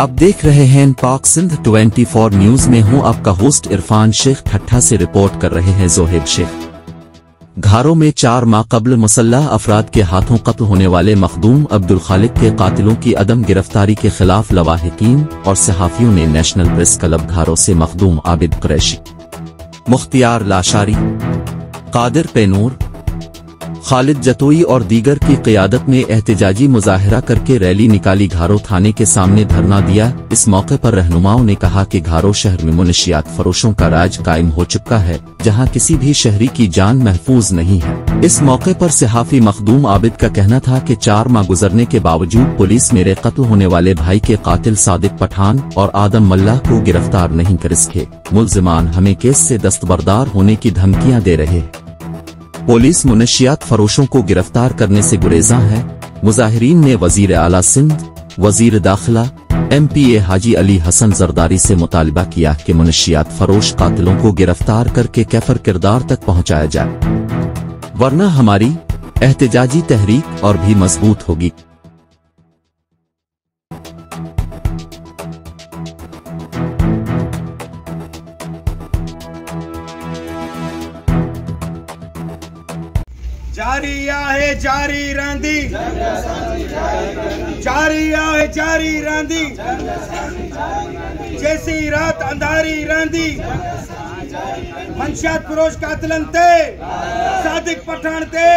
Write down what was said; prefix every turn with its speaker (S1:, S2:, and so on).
S1: अब देख रहे हैं पाक सिंध 24 न्यूज़ में हूँ आपका होस्ट इरफान शेख, ठट्ठा से रिपोर्ट कर रहे हैं जोहेब शेख। घारों में चार माह कबल मुसल्ह अफराद के हाथों कत्ल होने वाले मखदूम अब्दुल खालिद के कातिलों की अदम गिरफ्तारी के खिलाफ लवाहिकीन और सहाफियों ने नेशनल प्रेस क्लब घारों से मखदूम आबिद कुरैशी। मुख्तियार लाशारी, कादिर पेनूर खालिद जतोई और दीगर की क्यादत में एहतजाजी मुजाहरा करके रैली निकाली घारो थाने के सामने धरना दिया। इस मौके पर रहनुमाओं ने कहा कि घारो शहर में मुनशियात फरोशों का राज कायम हो चुका है, जहाँ किसी भी शहरी की जान महफूज नहीं है। इस मौके पर सिहाफी मखदूम आबिद का कहना था कि चार माह गुजरने के बावजूद पुलिस मेरे कत्ल होने वाले भाई के कातिल सादिक पठान और आदम मल्लाह को गिरफ़्तार नहीं कर सके। मुलजमान हमें केस ऐसी दस्तबरदार होने की धमकियाँ दे रहे पुलिस मुनशियात फरोशों को गिरफ़्तार करने से गुरेजा है। मुजाहरीन ने वज़ीर आला सिंध, वज़ीर दाखिला, M P A Haji Ali Hasan Zardari से मुतालबा किया कि मुनशियात फरोश कातिलों को गिरफ़्तार करके कैफर किरदार तक पहुँचाया जाए। वरना हमारी एहतजाजी तहरीक और भी मज़बूत होगी।
S2: जारी आहे, जारी रहंदी। जारी आहे, जारी रहंदी। जैसी रात अंधारी रहंदी। मंशात फिरोज कातलन ते, सादिक पठान ते।